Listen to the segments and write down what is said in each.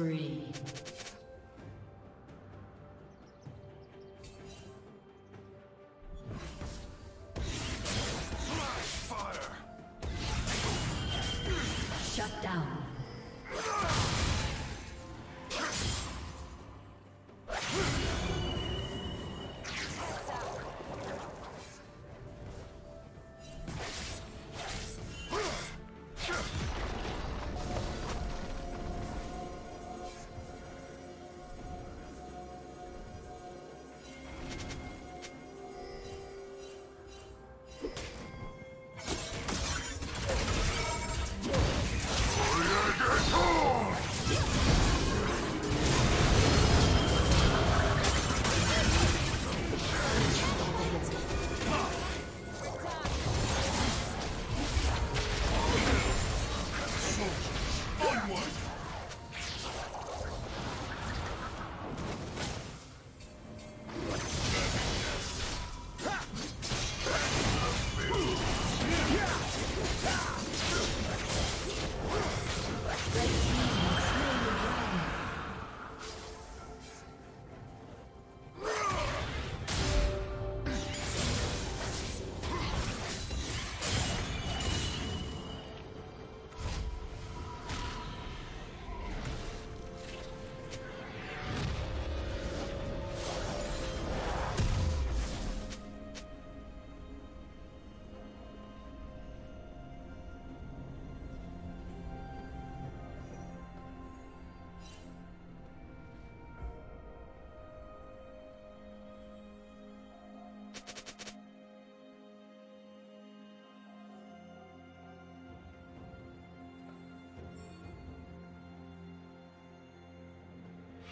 spree.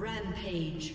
Rampage.